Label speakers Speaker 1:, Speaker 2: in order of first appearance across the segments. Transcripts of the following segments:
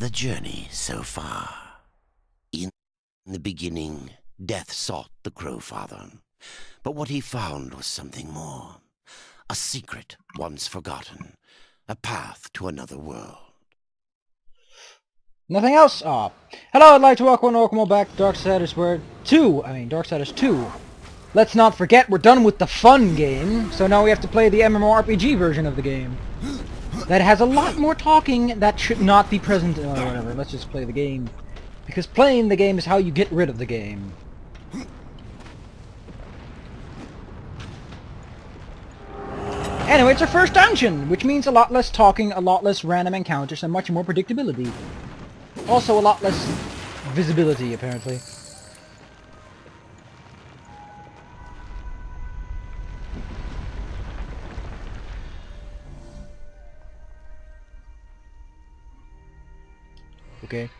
Speaker 1: The journey so far. In the beginning, death sought the Crowfather. But what he found was something more. A secret once forgotten. A path to another world.
Speaker 2: Nothing else? Ah. Hello, I'd like to welcome welcome back Darksiders Word 2. I mean, Darksiders 2. Let's not forget, we're done with the fun game, so now we have to play the MMORPG version of the game. That has a lot more talking that should not be present, or whatever, let's just play the game. Because playing the game is how you get rid of the game. Anyway, it's our first dungeon, which means a lot less talking, a lot less random encounters, and much more predictability. Also a lot less visibility, apparently. Okay.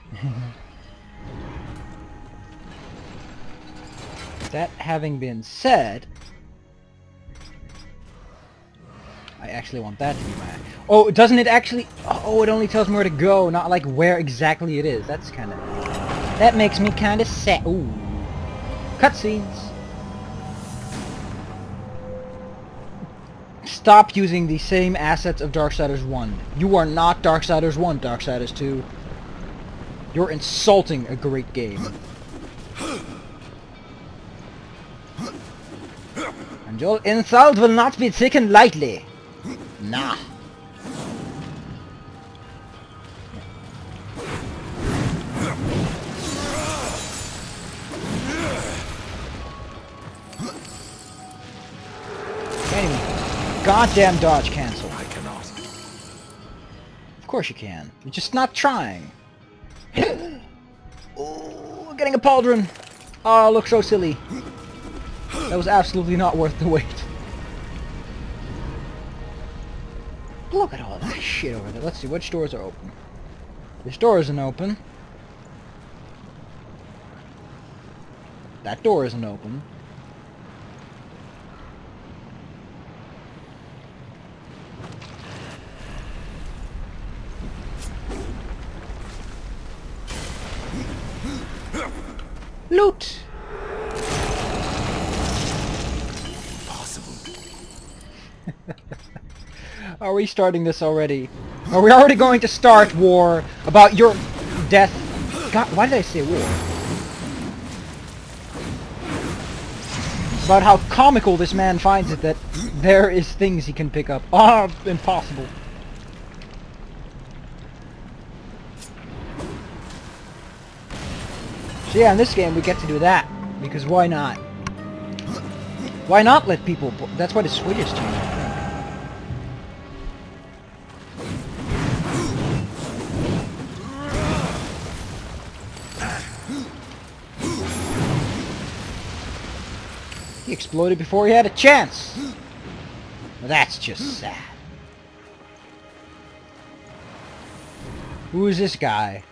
Speaker 2: that having been said, I actually want that to be my... Oh, doesn't it actually... Oh, it only tells me where to go, not like where exactly it is. That's kind of... That makes me kind of sad. Ooh. Cutscenes. Stop using the same assets of Darksiders 1. You are not Darksiders 1, Darksiders 2. You're insulting a great game. And your insult will not be taken lightly. Nah. Anyway, goddamn dodge cancel.
Speaker 1: I cannot.
Speaker 2: Of course you can. You're just not trying. oh, getting a pauldron. Oh, look so silly. That was absolutely not worth the wait. Look at all that shit over there. Let's see, which doors are open? This door isn't open. That door isn't open. Loot!
Speaker 1: Possible.
Speaker 2: Are we starting this already? Are we already going to start war about your death? God, why did I say war? About how comical this man finds it that there is things he can pick up. Ah, impossible. So yeah, in this game we get to do that. Because why not? Why not let people... That's why the Swedish changed, exploded before he had a chance. That's just sad. Who is this guy?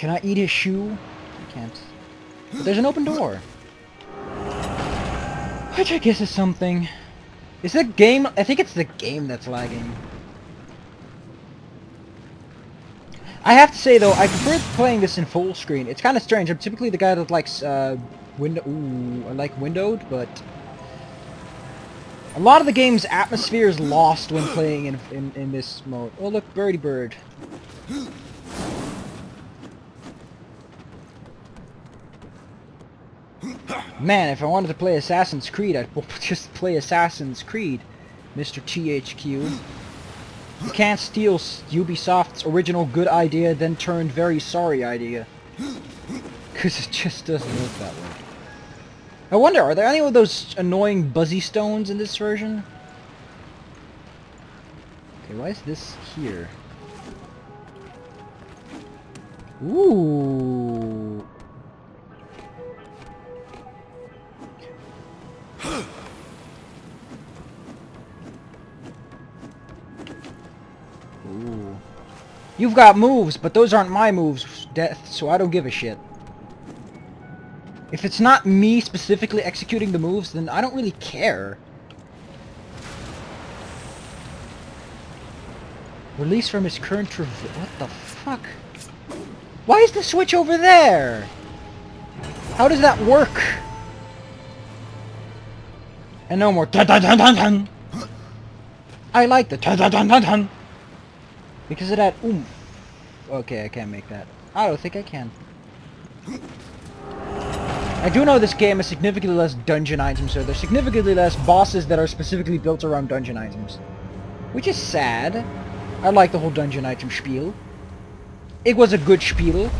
Speaker 2: Can I eat his shoe? I can't. But there's an open door. Which I guess is something. Is the game... I think it's the game that's lagging. I have to say though, I prefer playing this in full screen. It's kind of strange. I'm typically the guy that likes uh, window. Ooh, I like windowed, but a lot of the game's atmosphere is lost when playing in in, in this mode. Oh look, birdie bird. Man, if I wanted to play Assassin's Creed, I'd just play Assassin's Creed, Mr. THQ. You can't steal Ubisoft's original good idea, then turned very sorry idea. Because it just doesn't work that way. I wonder, are there any of those annoying buzzy stones in this version? Okay, why is this here? Ooh. Ooh. You've got moves, but those aren't my moves, Death, so I don't give a shit. If it's not me specifically executing the moves, then I don't really care. Release from his current trav- What the fuck? Why is the switch over there? How does that work? And no more dun dun dun dun dun. I like the dun dun dun dun dun. Because of that oomph. Okay, I can't make that. I don't think I can. I do know this game has significantly less dungeon items, so there's significantly less bosses that are specifically built around dungeon items. Which is sad. I like the whole dungeon item spiel. It was a good spiel.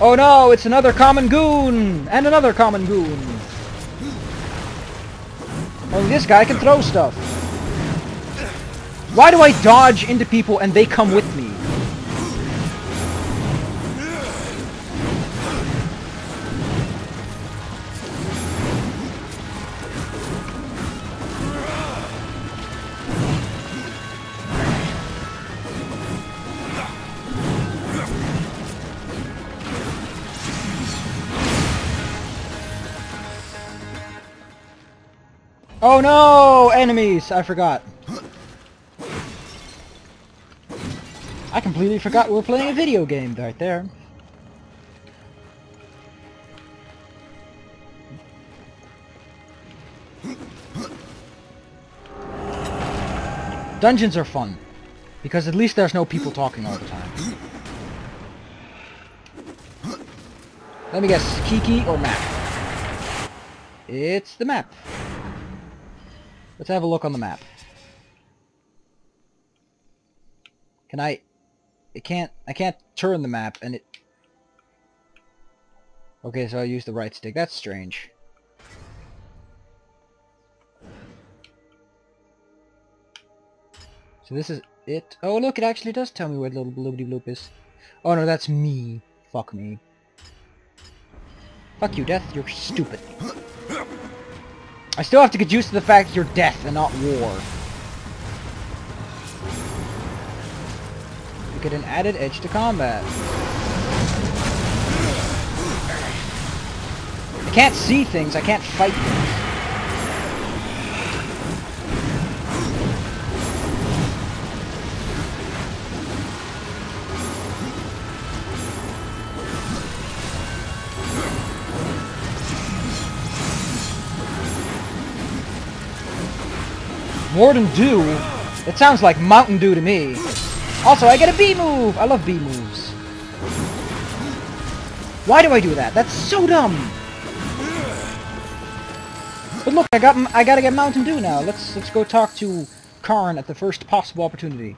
Speaker 2: Oh no, it's another common goon! And another common goon! Only this guy can throw stuff. Why do I dodge into people and they come with me? Oh no! Enemies! I forgot. I completely forgot We're playing a video game right there. Dungeons are fun. Because at least there's no people talking all the time. Let me guess, Kiki or map? It's the map. Let's have a look on the map. Can I... It can't... I can't turn the map and it... Okay, so I use the right stick. That's strange. So this is it. Oh, look, it actually does tell me where little bloopy bloop is. Oh, no, that's me. Fuck me. Fuck you, Death. You're stupid. I still have to get used to the fact you're death and not war. You get an added edge to combat. I can't see things, I can't fight things. Mordant Dew? It sounds like Mountain Dew to me. Also, I get a B move! I love B moves. Why do I do that? That's so dumb! But look, I got I gotta get Mountain Dew now. Let's let's go talk to Karn at the first possible opportunity.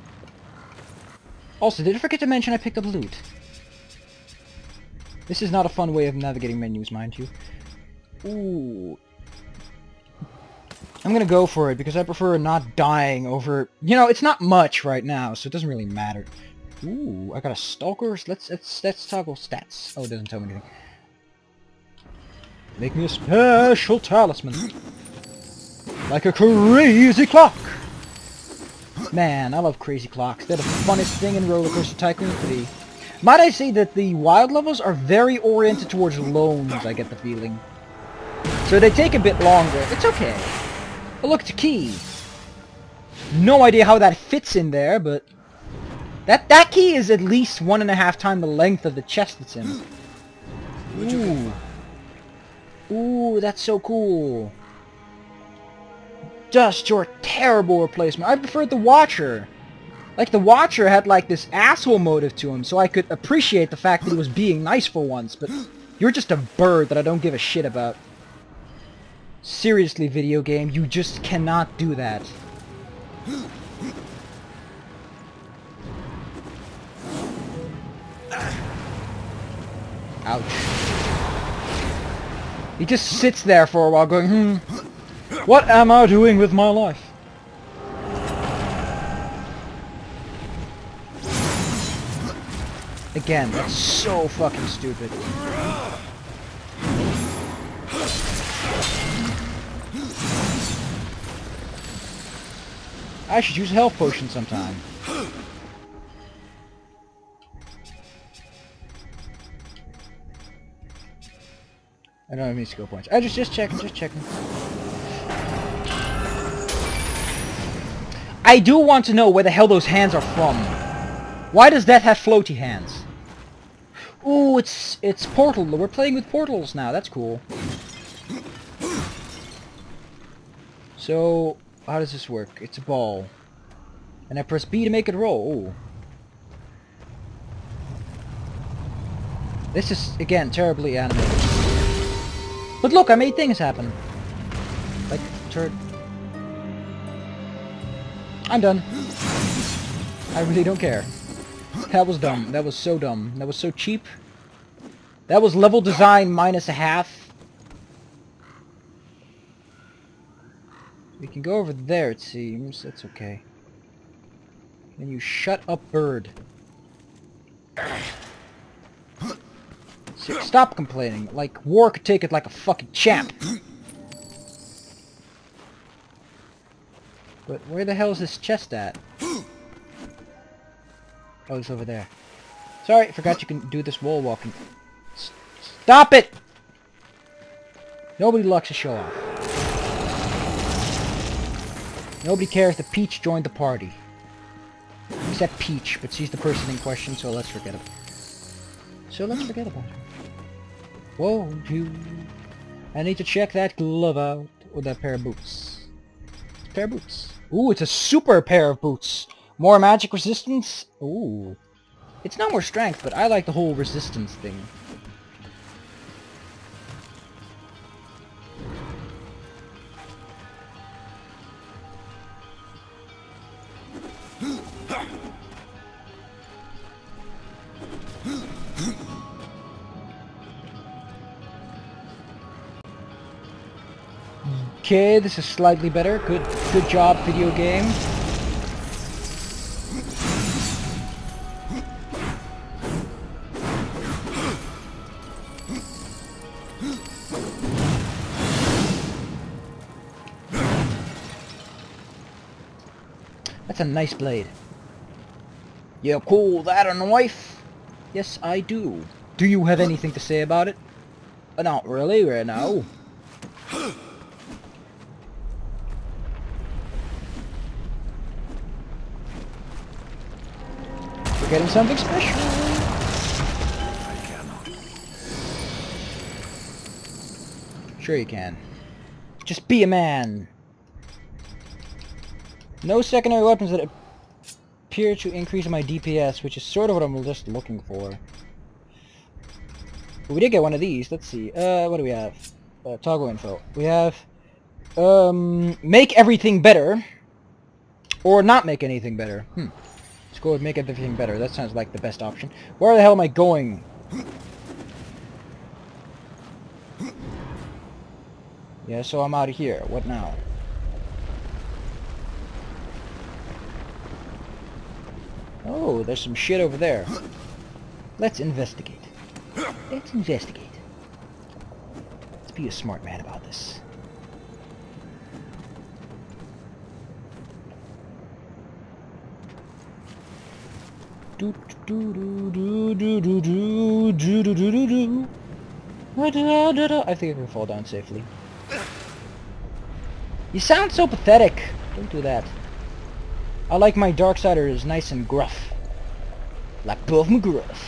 Speaker 2: Also, did I forget to mention I picked up loot? This is not a fun way of navigating menus, mind you. Ooh, I'm gonna go for it because I prefer not dying over... You know, it's not much right now, so it doesn't really matter. Ooh, I got a stalker. Let's let's let's toggle stats. Oh, it doesn't tell me anything. Make me a special talisman. Like a crazy clock. Man, I love crazy clocks. They're the funnest thing in Roller Coaster Tycoon 3. Might I say that the wild levels are very oriented towards loans, I get the feeling. So they take a bit longer. It's okay. Oh look, it's a key. No idea how that fits in there, but... That, that key is at least one and a half time the length of the chest it's in. Ooh. Ooh, that's so cool. Just your terrible replacement. I preferred the Watcher. Like, the Watcher had, like, this asshole motive to him, so I could appreciate the fact that he was being nice for once, but you're just a bird that I don't give a shit about. Seriously, video game, you just cannot do that. Ouch. He just sits there for a while going, hmm, what am I doing with my life? Again, that's so fucking stupid. I should use a health potion sometime. I don't have any skill points. I just just checking, just checking. I do want to know where the hell those hands are from. Why does that have floaty hands? Ooh, it's it's Portal. We're playing with portals now. That's cool. So, how does this work? It's a ball. And I press B to make it roll. Ooh. This is, again, terribly animated. But look, I made things happen. Like, turd. I'm done. I really don't care. That was dumb. That was so dumb. That was so cheap. That was level design minus a half. We can go over there, it seems. That's okay. And you shut up, bird. Stop complaining. Like, war could take it like a fucking champ. But where the hell is this chest at? Oh, it's over there. Sorry, forgot you can do this wall walking. S stop it! Nobody likes to show off. Nobody cares that Peach joined the party. Except Peach, but she's the person in question, so let's forget it. So let's forget about her. Won't you? I need to check that glove out. Or that pair of boots. Pair of boots. Ooh, it's a super pair of boots. More magic resistance? Ooh. It's not more strength, but I like the whole resistance thing. Okay, this is slightly better. Good good job, video game. That's a nice blade. You call that a knife? Yes, I do. Do you have anything to say about it? Not really, right now. Getting something special.
Speaker 3: I cannot.
Speaker 2: Sure you can. Just be a man. No secondary weapons that appear to increase my DPS, which is sort of what I'm just looking for. But we did get one of these. Let's see. Uh, what do we have? Uh, toggle info. We have, um, make everything better, or not make anything better. Hmm. Go with make everything better. That sounds like the best option. Where the hell am I going? Yeah, so I'm out of here. What now? Oh, there's some shit over there. Let's investigate. Let's investigate. Let's be a smart man about this. I think I can fall down safely. You sound so pathetic. Don't do that. I like my Darksiders nice and gruff. Like Buff McGruff.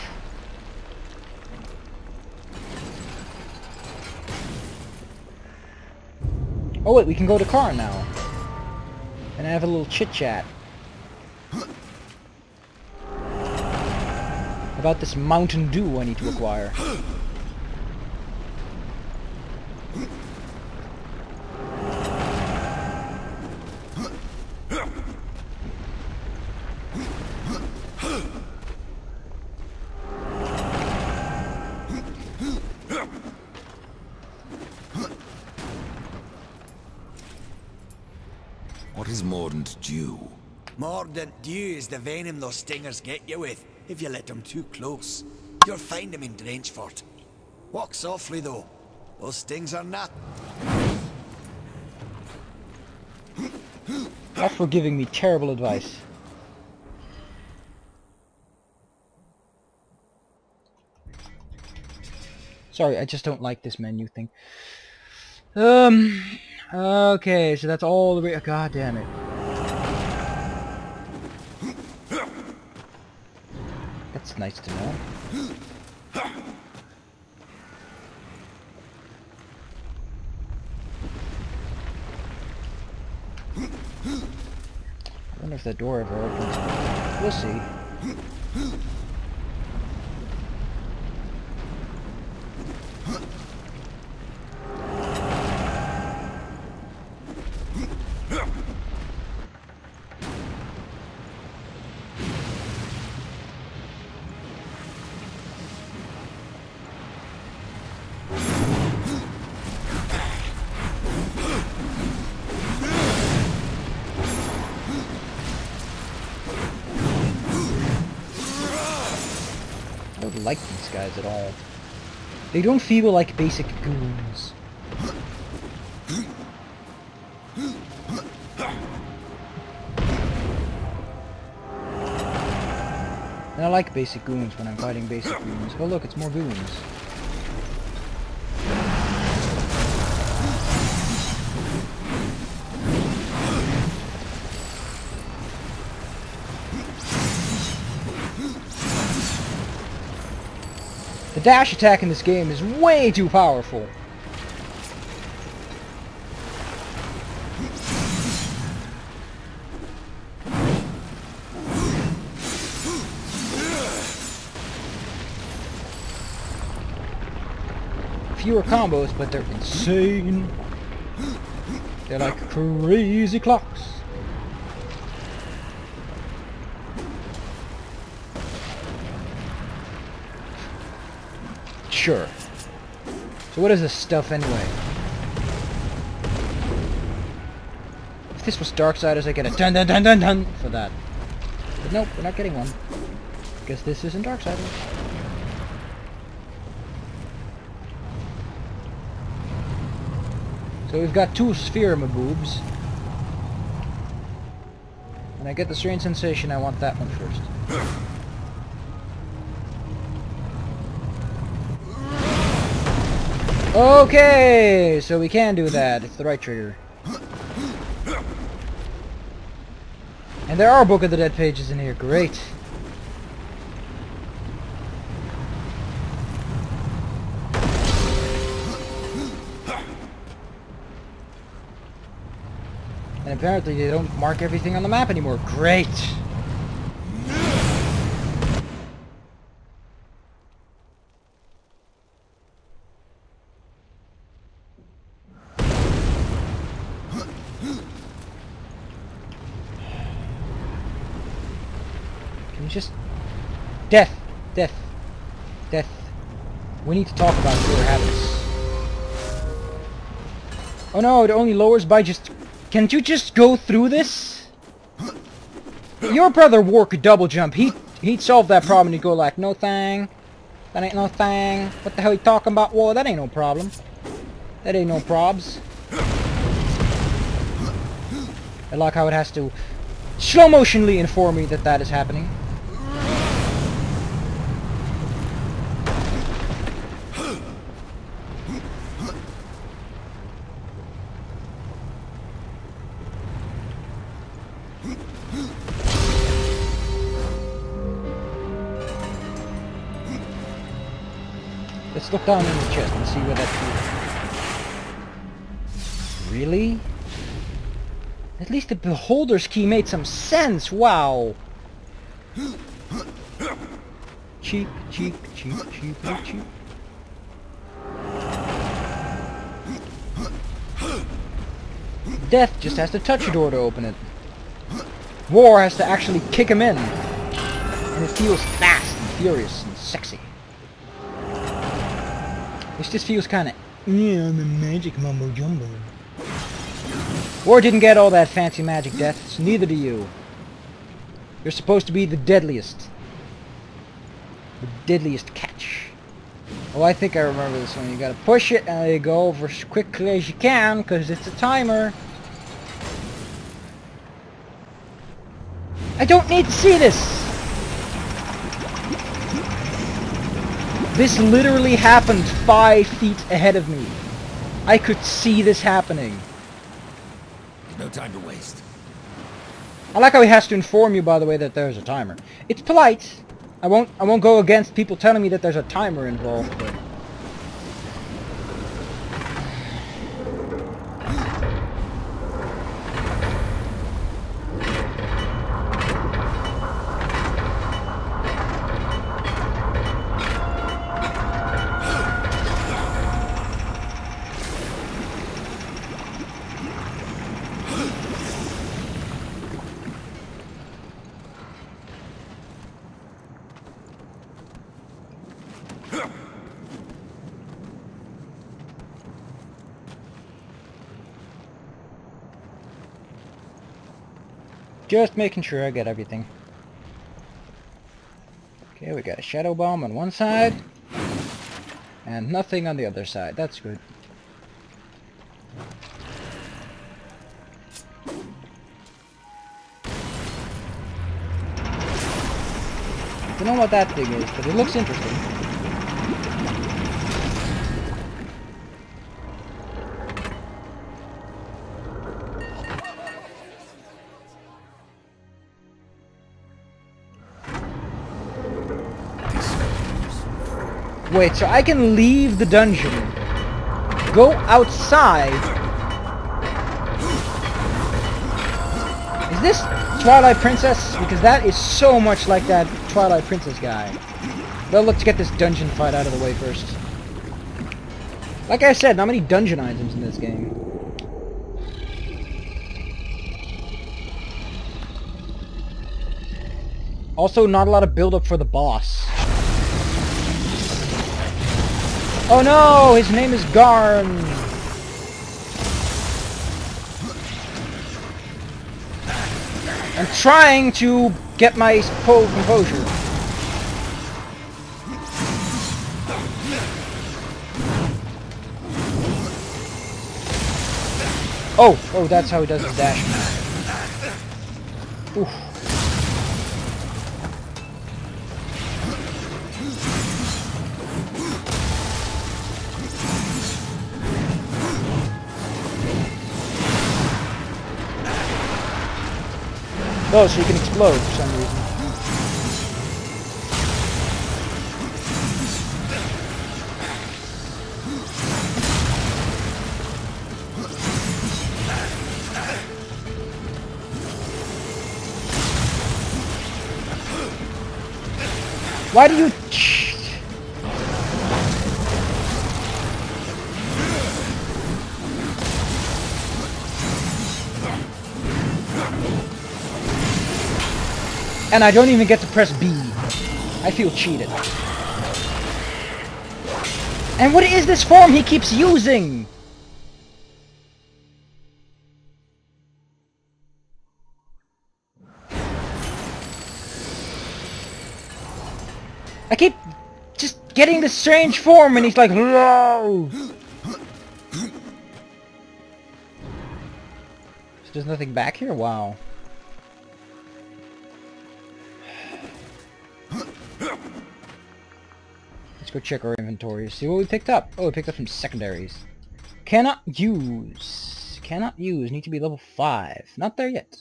Speaker 2: Oh wait, we can go to Karn now. And have a little chit chat. About this Mountain Dew I need to acquire.
Speaker 3: What is Mordant Dew?
Speaker 4: Mordant dew is the venom those stingers get you with if you let them too close. You'll find them in Drenchfort. Walk softly though. Those stings are not.
Speaker 2: That's for giving me terrible advice. Sorry, I just don't like this menu thing. Um, okay, so that's all the way- god damn it. Nice to know. I wonder if that door ever opens. We'll see. They don't feel like basic goons. And I like basic goons when I'm fighting basic goons. Oh look, it's more goons. Dash attack in this game is way too powerful. Fewer combos, but they're insane. They're like crazy clocks. Sure. So what is this stuff anyway? If this was Darksiders, I get a dun dun dun dun dun for that. But nope, we're not getting one. Guess this isn't Darksiders. So we've got two sphere boobs. And I get the strange sensation I want that one first. Okay, so we can do that. It's the right trigger. And there are Book of the Dead pages in here. Great. And apparently they don't mark everything on the map anymore. Great. Just... Death! Death! Death. We need to talk about your habits. Oh no, it only lowers by just... Can't you just go through this? Your brother wore could double jump. He, he'd solve that problem and go like, no thing. That ain't no thing. What the hell are you talking about? Whoa, that ain't no problem. That ain't no probs. I like how it has to slow motionly inform me that that is happening. Let's look down in the chest and see where that key. Really? At least the beholder's key made some sense. Wow. Cheap, cheap, cheap, cheap, cheap. Death just has to touch a door to open it. War has to actually kick him in. And it feels fast and furious and sexy. Which just feels kind of, yeah, I'm a magic mumbo jumbo. War didn't get all that fancy magic deaths, neither do you. You're supposed to be the deadliest. The deadliest catch. Oh, I think I remember this one. You gotta push it and you go over as quickly as you can, because it's a timer. I don't need to see this! This literally happened five feet ahead of me. I could see this happening.
Speaker 3: No time to waste.
Speaker 2: I like how he has to inform you, by the way, that there's a timer. It's polite, I won't I won't go against people telling me that there's a timer involved, but just making sure I get everything. Okay, we got a shadow bomb on one side and nothing on the other side. That's good. I Don't know what that thing is, but it looks interesting. Wait, so I can leave the dungeon, go outside. Is this Twilight Princess? Because that is so much like that Twilight Princess guy. Well, let's get this dungeon fight out of the way first. Like I said, not many dungeon items in this game. Also, not a lot of build-up for the boss. Oh no! His name is Garn! I'm trying to get my composure. Oh! Oh, that's how he does his dash. Oof. Oh, so you can explode for some reason. Why do you... And I don't even get to press B. I feel cheated. And what is this form he keeps using? I keep just getting the strange form and he's like, no. So there's nothing back here? Wow. Let's go check our inventory, see what we picked up. Oh, we picked up some secondaries. Cannot use. Cannot use. Need to be level 5. Not there yet.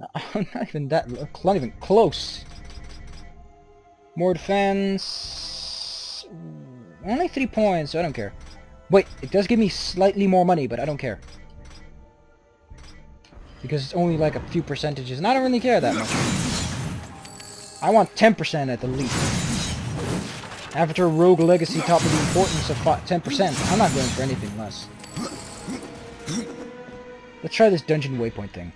Speaker 2: Uh, not even that. Not even close. More defense. Only 3 points, so I don't care. Wait, it does give me slightly more money, but I don't care. Because it's only like a few percentages, and I don't really care that much. I want 10% at the least. After Rogue Legacy taught me the importance of 10%, I'm not going for anything less. Let's try this dungeon waypoint thing.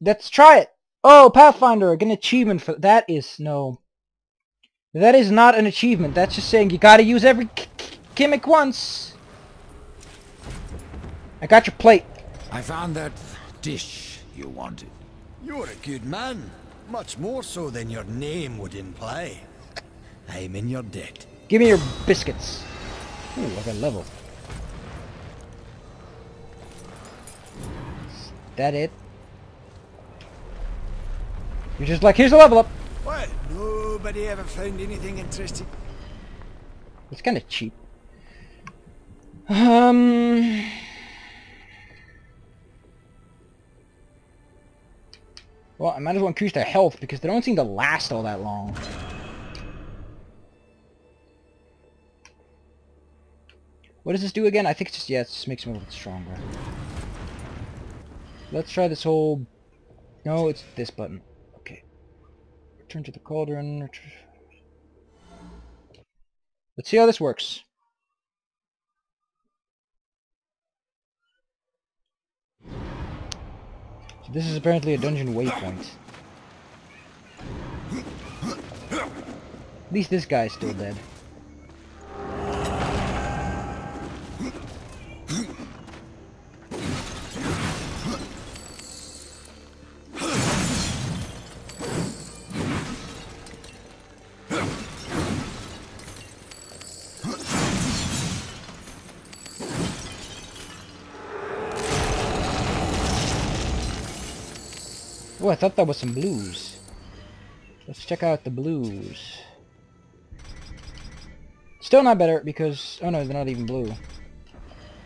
Speaker 2: Let's try it. Oh, Pathfinder, an achievement for that is no. That is not an achievement. That's just saying you gotta use every gimmick once. I got your plate.
Speaker 3: I found that dish you wanted.
Speaker 4: You're a good man. Much more so than your name would imply. I'm in your debt.
Speaker 2: Give me your biscuits. Ooh, I got level. Is that it? You're just like, here's a level up.
Speaker 4: What? Nobody ever found anything interesting?
Speaker 2: It's kind of cheap. Um. Well, I might as well increase their health because they don't seem to last all that long. What does this do again? I think it's just, yeah, it just makes me a little bit stronger. Let's try this whole... No, it's this button. Return to the cauldron. Let's see how this works. So this is apparently a dungeon waypoint. At least this guy's still dead. I thought that was some blues. Let's check out the blues. Still not better because... Oh no, they're not even blue.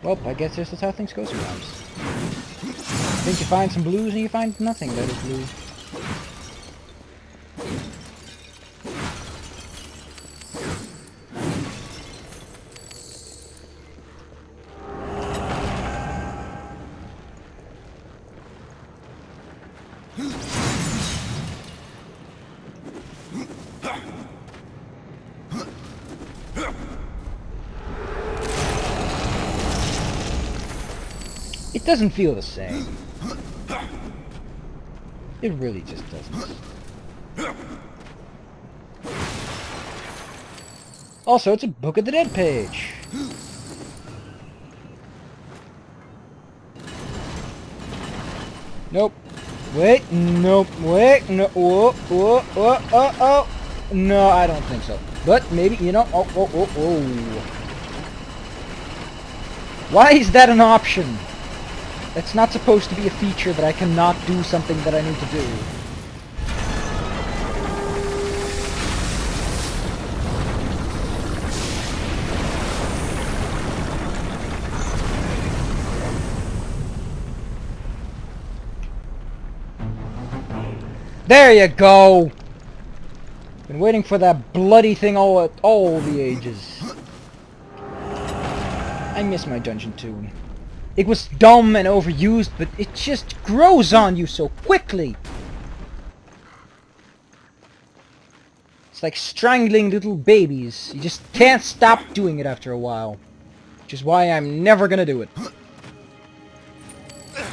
Speaker 2: Well, I guess this is how things go sometimes. I think you find some blues and you find nothing that is blue. Doesn't feel the same. It really just doesn't. Also, it's a Book of the Dead page. Nope. Wait, nope, wait, no, whoa, whoa, whoa, oh, oh. No, I don't think so. But maybe, you know, oh, oh, oh, oh. Why is that an option? It's not supposed to be a feature that I cannot do something that I need to do. There you go! Been waiting for that bloody thing all all the ages. I miss my Dungeon 2. It was dumb and overused, but it just grows on you so quickly. It's like strangling little babies. You just can't stop doing it after a while. Which is why I'm never gonna do it.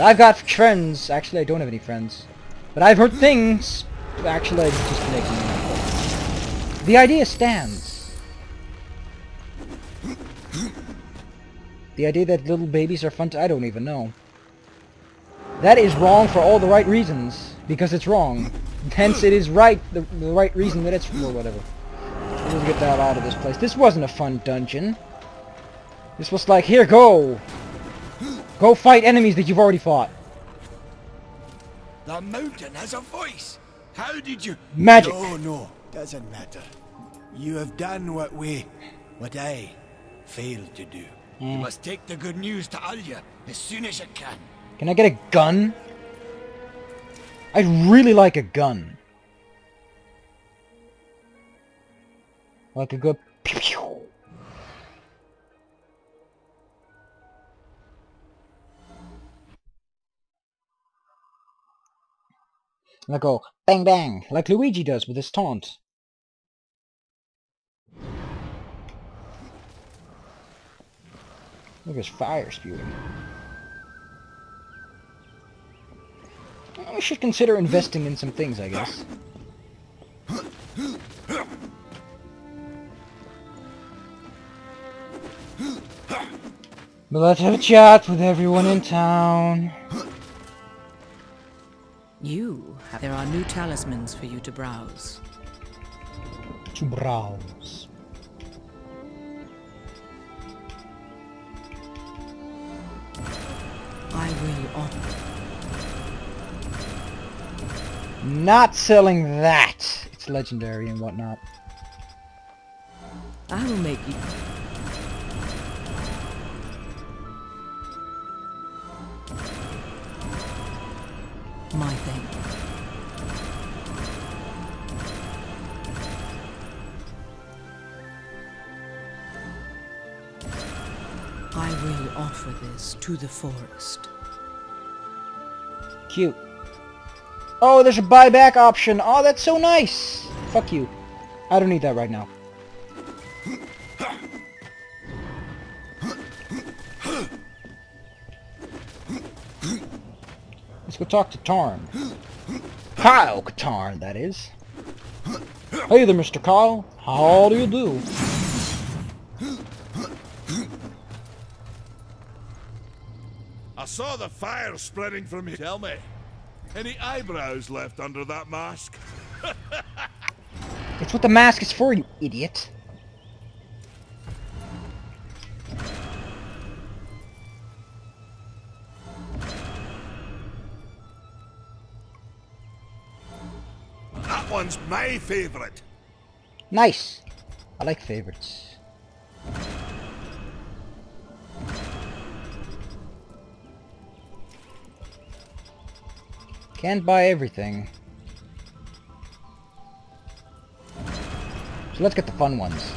Speaker 2: I've got friends. Actually, I don't have any friends. But I've heard things. Actually, I just making up. The idea stands. The idea that little babies are fun to... I don't even know. That is wrong for all the right reasons. Because it's wrong. Hence it is right, the, the right reason that it's... or whatever. Let's get hell out of this place. This wasn't a fun dungeon. This was like, here, go! Go fight enemies that you've already fought.
Speaker 4: The mountain has a voice. How did you...
Speaker 2: Magic.
Speaker 4: No, no, doesn't matter. You have done what we, what I, failed to do. You eh. must take the good news to Alya as soon as you can.
Speaker 2: Can I get a gun? I'd really like a gun. Like a good pew pew. And I go bang bang like Luigi does with his taunt. Look, there's fire spewing. We should consider investing in some things, I guess. But let's have a chat with everyone in town.
Speaker 5: You, there are new talismans for you to browse.
Speaker 2: To browse. Not selling that. It's legendary and whatnot.
Speaker 5: I will make you. My thing. I will offer this to the forest.
Speaker 2: Cute. Oh, there's a buyback option. Oh, that's so nice. Fuck you. I don't need that right now. Let's go talk to Karn. Kyle Katarn, that is. Hey there, Mr. Kyle. How do you do?
Speaker 6: Saw the fire spreading from here. Tell me, any eyebrows left under that mask?
Speaker 2: It's what the mask is for, you idiot.
Speaker 6: That one's my favorite.
Speaker 2: Nice. I like favorites. Can't buy everything. So let's get the fun ones.